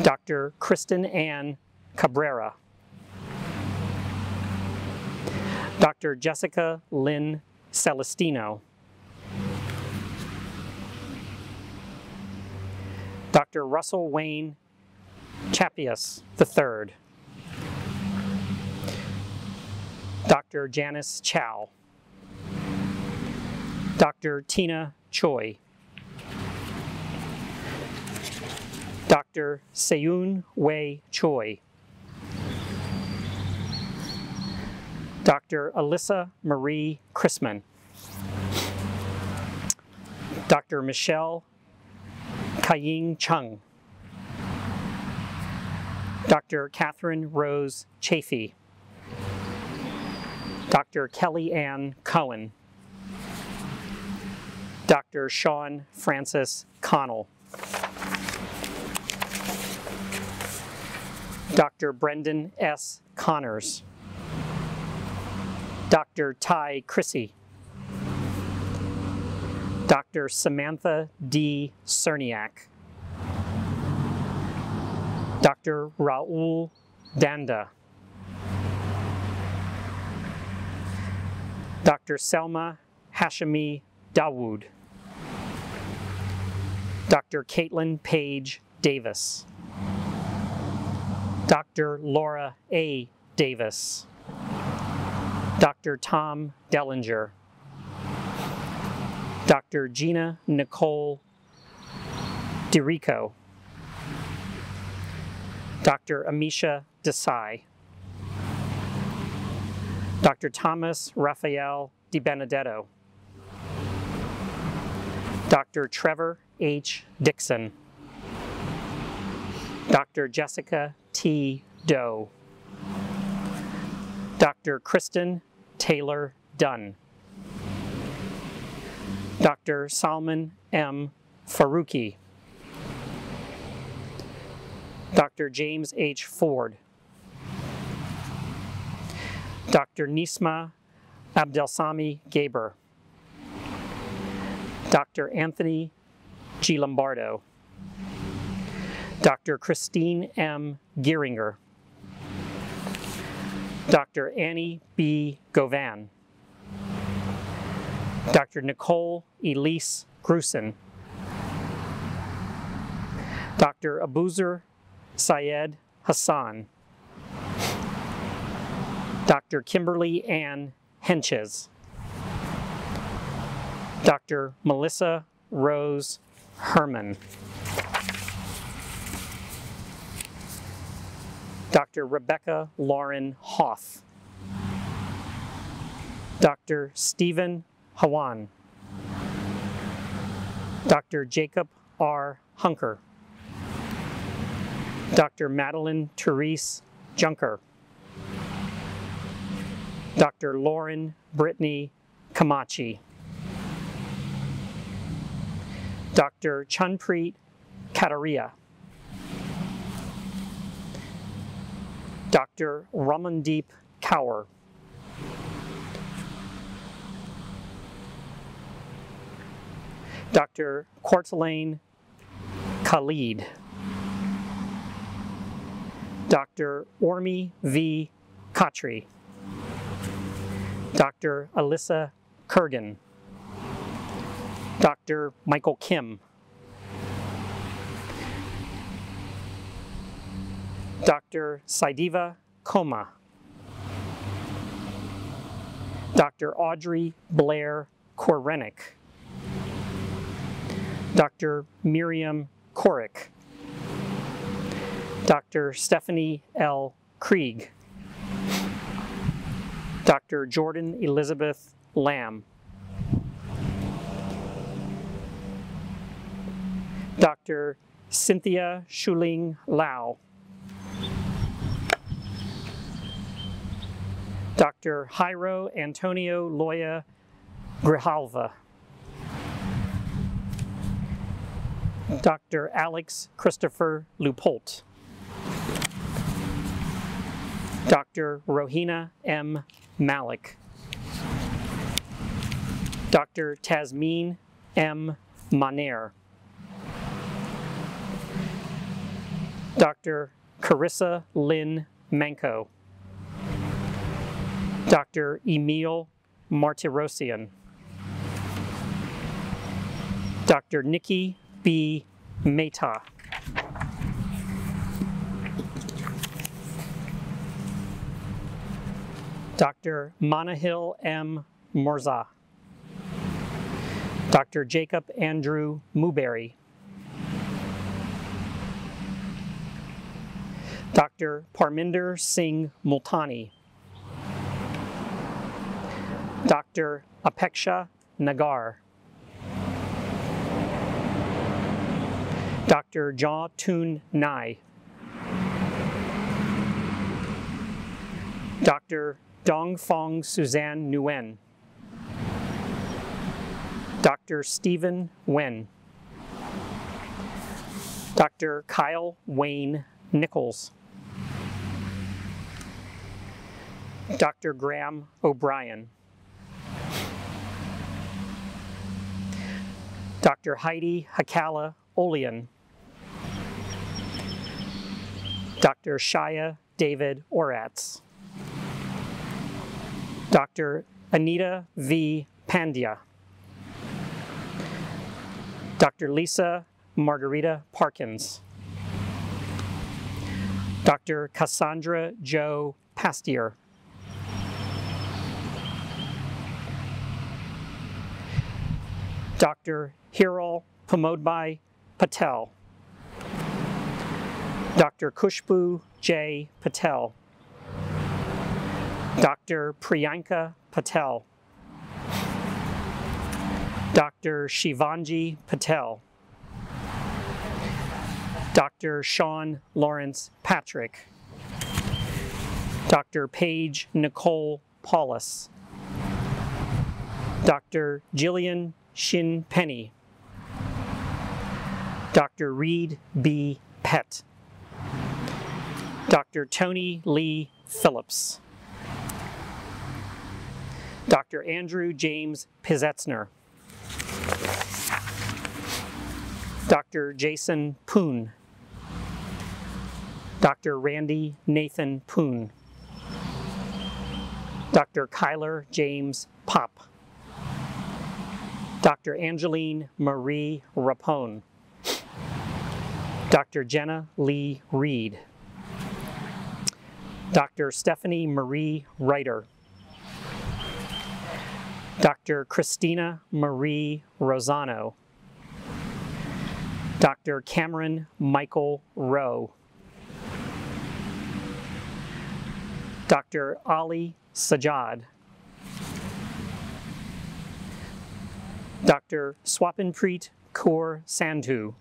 Dr. Kristen Ann Cabrera. Dr. Jessica Lynn Celestino. Dr. Russell Wayne Chapias III. Dr. Janice Chow. Dr. Tina Choi. Dr. Seun Wei Choi. Dr. Alyssa Marie Chrisman. Dr. Michelle Kaying Chung. Dr. Catherine Rose Chafee. Dr. Kelly Ann Cohen. Dr. Sean Francis Connell. Dr. Brendan S. Connors. Dr. Ty Chrissy. Dr. Samantha D. Cerniak. Dr. Raul Danda. Dr. Selma Hashimi Dawood. Dr. Caitlin Page Davis. Dr. Laura A. Davis. Dr. Tom Dellinger. Dr. Gina Nicole DiRico. Dr. Amisha Desai. Dr. Thomas Raphael Di Benedetto. Dr. Trevor H. Dixon. Dr. Jessica T. Doe. Dr. Kristen Taylor Dunn. Dr. Salman M. Faruqi. Dr. James H. Ford. Dr. Nisma Abdelsami Gaber. Dr. Anthony G. Lombardo. Dr. Christine M. Gieringer. Dr. Annie B. Govan. Dr. Nicole Elise Grusin. Dr. Abuzer Syed Hassan. Dr. Kimberly Ann Henches. Dr. Melissa Rose Herman. Dr. Rebecca Lauren Hoff. Dr. Stephen Hawan. Dr. Jacob R. Hunker. Dr. Madeline Therese Junker. Dr. Lauren Brittany Kamachi. Dr. Chunpreet Kataria. Dr. Ramandeep Kaur. Dr. Quartelaine Khalid. Dr. Ormi V. Khatri. Dr. Alyssa Kurgan. Dr. Michael Kim. Dr. Saidiva Koma. Dr. Audrey Blair Korenick. Dr. Miriam Korick. Dr. Stephanie L. Krieg. Dr. Jordan Elizabeth Lamb. Dr. Cynthia Shuling Lau. Dr. Jairo Antonio Loya Grijalva. Dr. Alex Christopher Lupolt. Dr. Rohina M. Malik. Dr. Tasmin M. Maner. Dr. Carissa Lynn Manco. Dr. Emil Martirosian. Dr. Nikki B. Mehta. Dr. Manahil M. Morza. Dr. Jacob Andrew Muberry. Dr. Parminder Singh Multani. Dr. Apeksha Nagar. Dr. Jaw Toon Nai. Dr. Dongfong Suzanne Nguyen. Dr. Stephen Wen. Dr. Kyle Wayne Nichols. Dr. Graham O'Brien. Dr. Heidi Hakala Olian. Dr. Shaya David Oratz. Dr. Anita V. Pandya. Dr. Lisa Margarita Parkins. Dr. Cassandra Joe Pastier. Dr. Hiral Pamodbai Patel. Dr. Kushbu J. Patel. Dr. Priyanka Patel. Dr. Shivanji Patel. Dr. Sean Lawrence Patrick. Dr. Paige Nicole Paulus. Dr. Jillian Shin Penny. Dr. Reed B. Pett. Dr. Tony Lee Phillips. Dr. Andrew James Pizetzner. Dr. Jason Poon. Dr. Randy Nathan Poon. Dr. Kyler James Pop. Dr. Angeline Marie Rapone. Dr. Jenna Lee Reed. Dr. Stephanie Marie Reiter. Dr. Christina Marie Rosano. Dr. Cameron Michael Rowe. Dr. Ali Sajad. Dr. Swapinpreet Kaur Sandhu.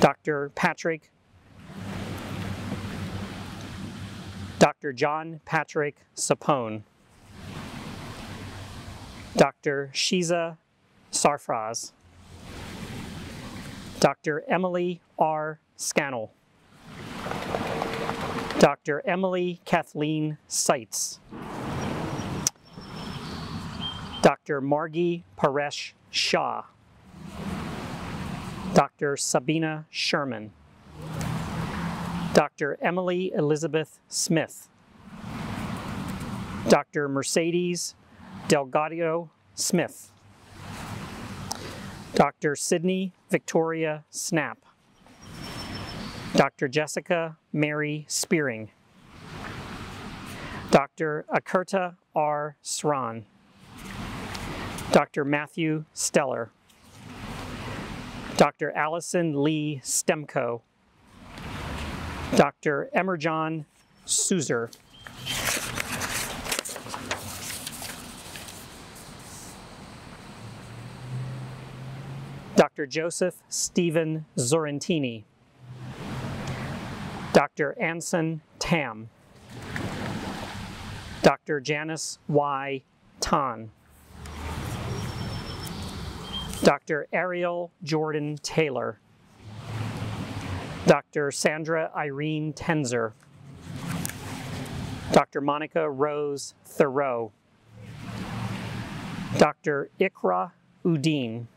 Dr. Patrick. Dr. John Patrick Sapone. Dr. Shiza Sarfraz. Dr. Emily R. Scannell. Dr. Emily Kathleen Seitz. Dr. Margie Paresh Shah. Dr. Sabina Sherman. Dr. Emily Elizabeth Smith. Dr. Mercedes Delgadio Smith. Dr. Sydney Victoria Snap. Dr. Jessica Mary Spearing. Dr. Akurta R. Sran. Dr. Matthew Steller. Dr. Allison Lee Stemko. Dr. Emerjohn Suzer. Dr. Joseph Stephen Zorrentini. Dr. Anson Tam. Dr. Janice Y. Tan. Dr. Ariel Jordan Taylor, Dr. Sandra Irene Tenzer, Dr. Monica Rose Thoreau, Dr. Ikra Udine,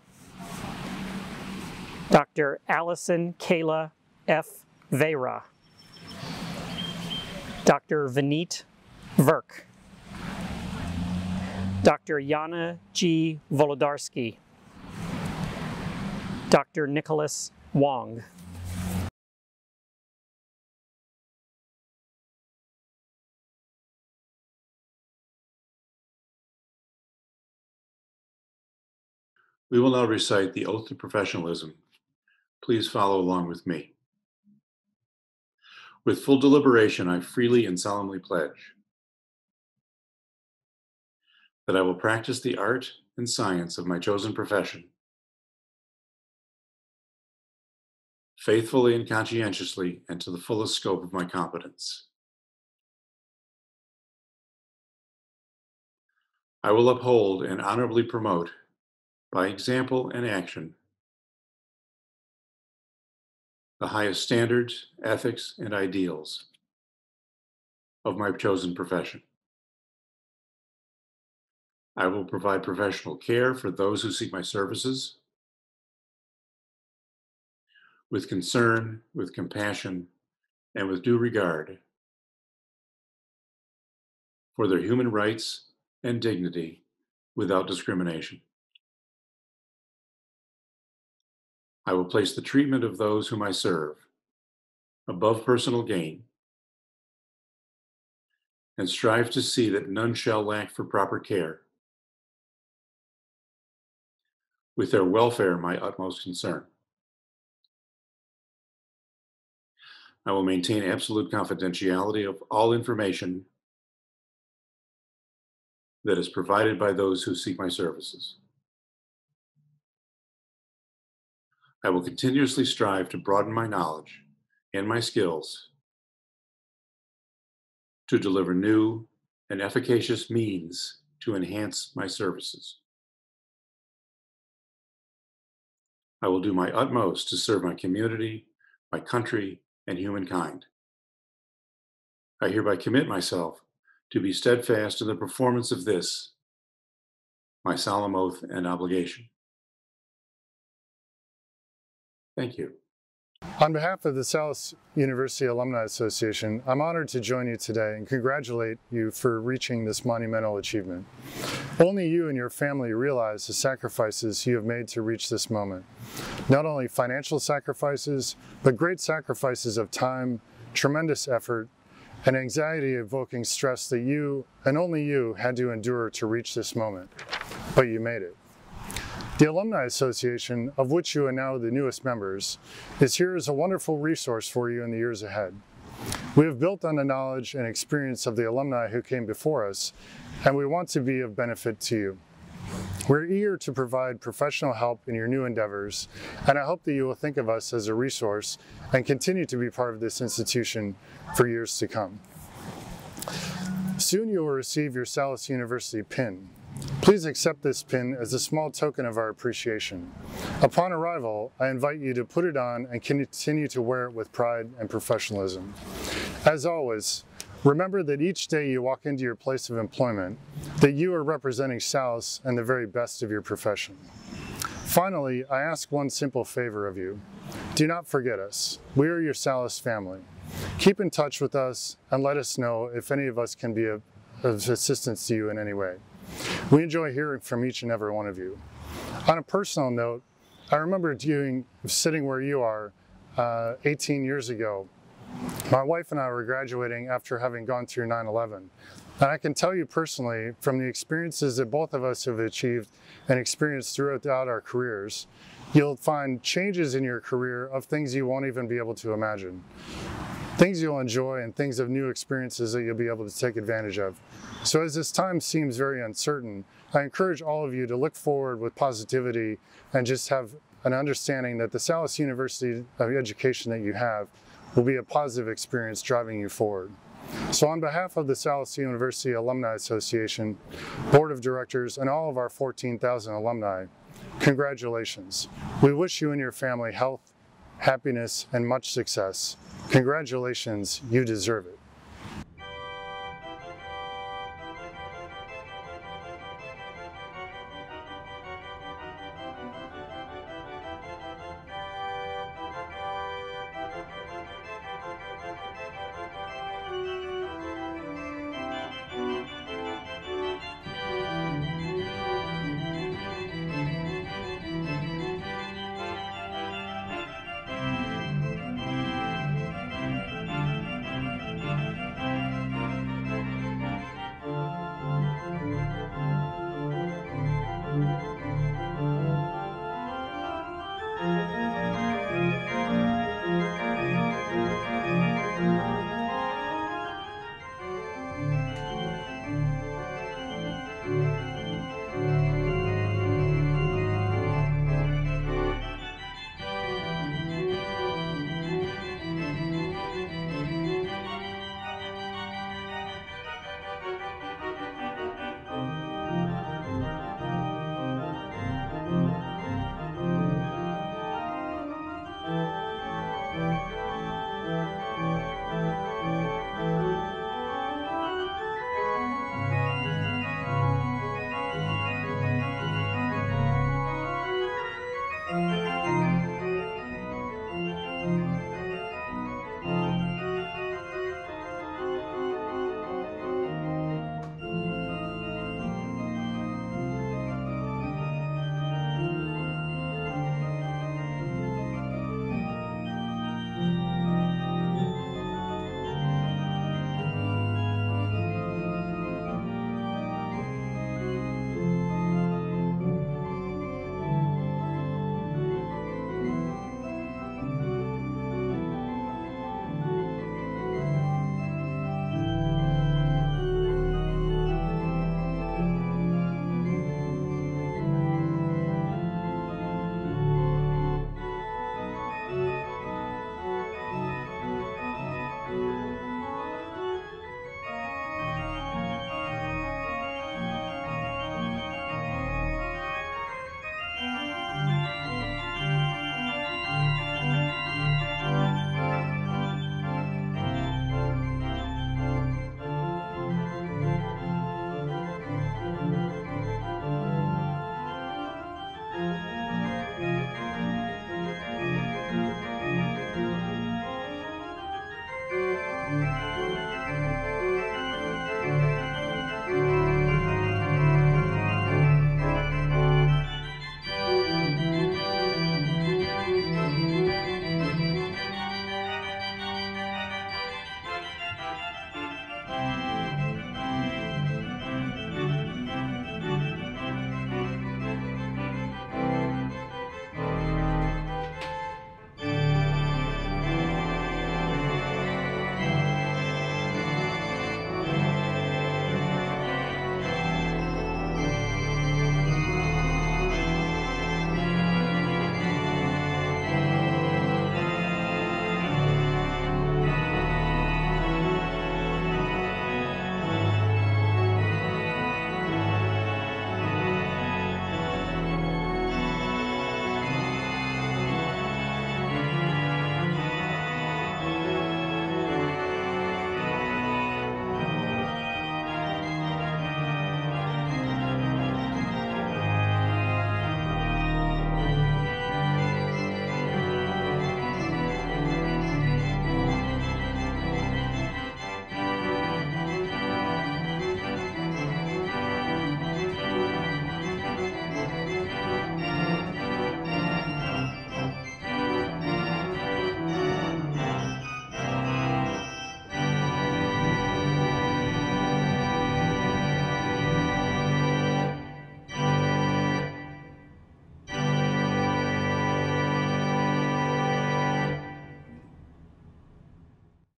Dr. Allison Kayla F. Vera, Dr. Vineet Verk, Dr. Yana G. Volodarsky, Dr. Nicholas Wong. We will now recite the oath of professionalism. Please follow along with me. With full deliberation, I freely and solemnly pledge that I will practice the art and science of my chosen profession faithfully and conscientiously and to the fullest scope of my competence. I will uphold and honorably promote, by example and action, the highest standards, ethics, and ideals of my chosen profession. I will provide professional care for those who seek my services with concern, with compassion, and with due regard for their human rights and dignity without discrimination. I will place the treatment of those whom I serve above personal gain and strive to see that none shall lack for proper care. With their welfare, my utmost concern. I will maintain absolute confidentiality of all information that is provided by those who seek my services. I will continuously strive to broaden my knowledge and my skills to deliver new and efficacious means to enhance my services. I will do my utmost to serve my community, my country, and humankind. I hereby commit myself to be steadfast in the performance of this, my solemn oath and obligation. Thank you. On behalf of the Salus University Alumni Association, I'm honored to join you today and congratulate you for reaching this monumental achievement. Only you and your family realize the sacrifices you have made to reach this moment. Not only financial sacrifices, but great sacrifices of time, tremendous effort, and anxiety evoking stress that you and only you had to endure to reach this moment. But you made it. The Alumni Association, of which you are now the newest members, is here as a wonderful resource for you in the years ahead. We have built on the knowledge and experience of the alumni who came before us, and we want to be of benefit to you. We're eager to provide professional help in your new endeavors, and I hope that you will think of us as a resource and continue to be part of this institution for years to come. Soon you will receive your Salus University pin. Please accept this pin as a small token of our appreciation. Upon arrival, I invite you to put it on and continue to wear it with pride and professionalism. As always, remember that each day you walk into your place of employment, that you are representing Salus and the very best of your profession. Finally, I ask one simple favor of you. Do not forget us. We are your Salus family. Keep in touch with us and let us know if any of us can be of, of assistance to you in any way. We enjoy hearing from each and every one of you. On a personal note, I remember doing, sitting where you are uh, 18 years ago. My wife and I were graduating after having gone through 9-11. And I can tell you personally, from the experiences that both of us have achieved and experienced throughout our careers, you'll find changes in your career of things you won't even be able to imagine. Things you'll enjoy and things of new experiences that you'll be able to take advantage of. So as this time seems very uncertain, I encourage all of you to look forward with positivity and just have an understanding that the Salus University of education that you have will be a positive experience driving you forward. So on behalf of the Salus University Alumni Association, Board of Directors, and all of our 14,000 alumni, congratulations. We wish you and your family health, happiness, and much success. Congratulations, you deserve it.